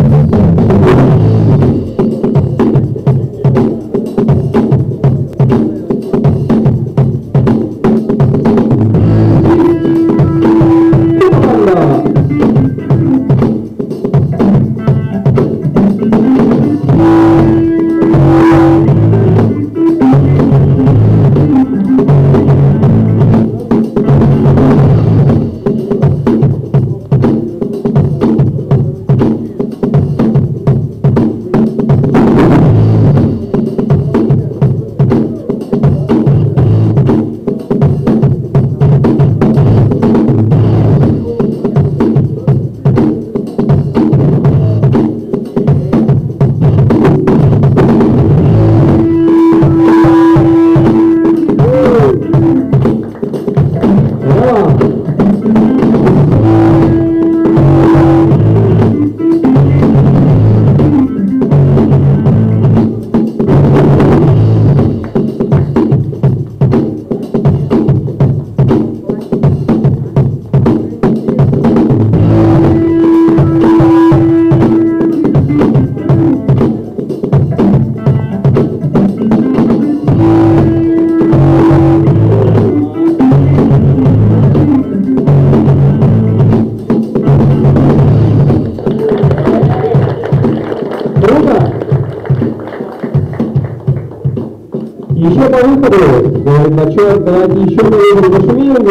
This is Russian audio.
you. Еще по выходу, значок, давайте еще по выходу зашумим.